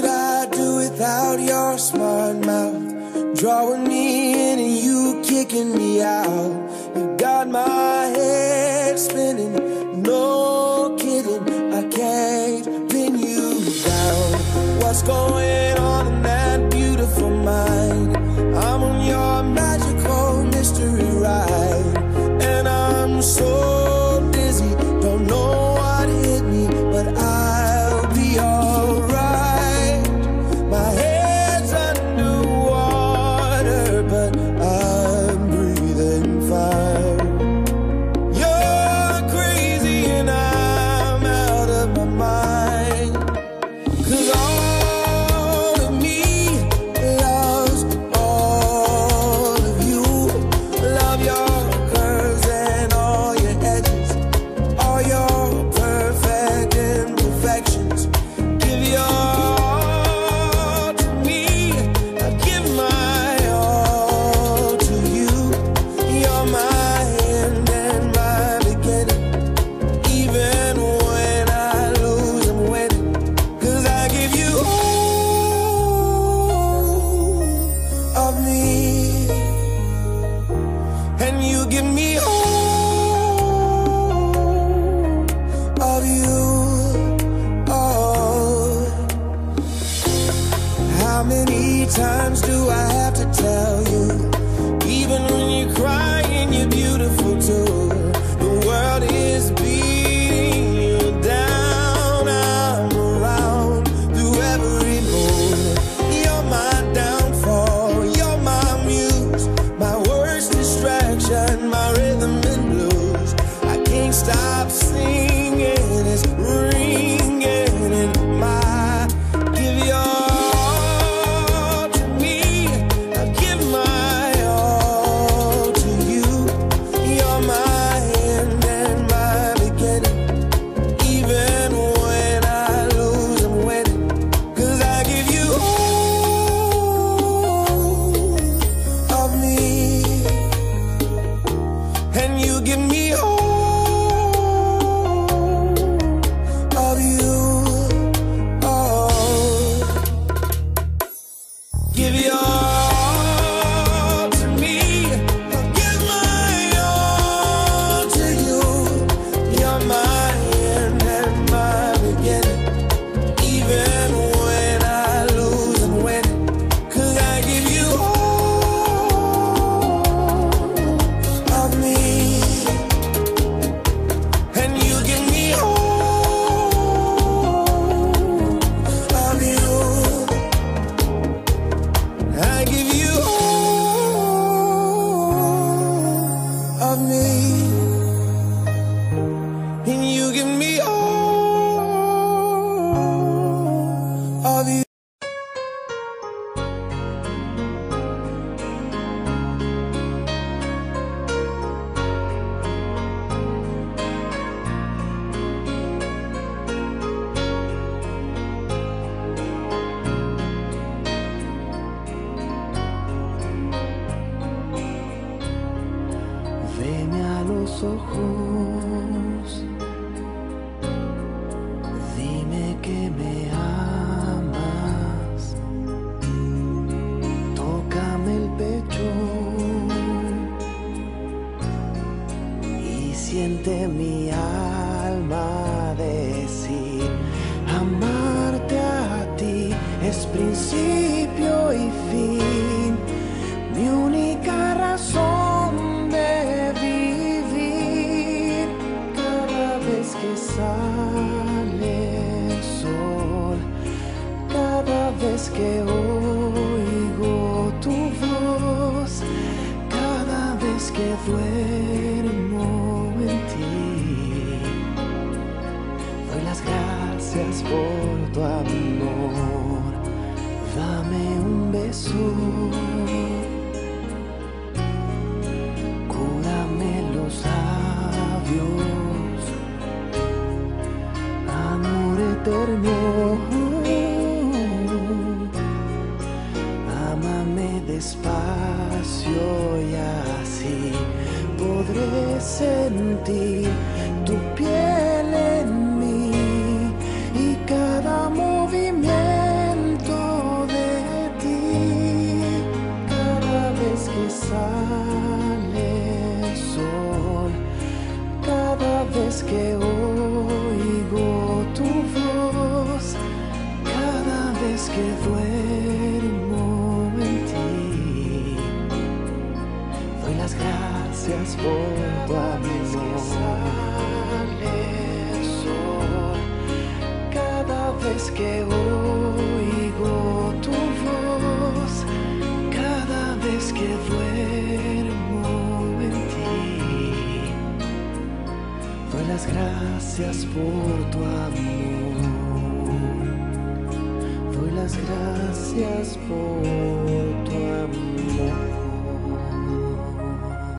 would I do without your smart mouth? Drawing me in and you kicking me out. You got my head spinning, no kidding. I can't pin you down. What's going on? give me all of you. Oh. How many times do I have to tell you? Even when you're crying, you're beautiful too. stop singing. It's tus ojos. Dime que me amas. Tócame el pecho y siente mi alma decir amarte a ti es principio y fin. que sale el sol, cada vez que oigo tu voz, cada vez que duermo en ti, doy las gracias por tu amor, dame un beso. sentir tu piel en mí y cada movimiento de ti, cada vez que sale sol, cada vez que gracias por tu amor, doy las gracias por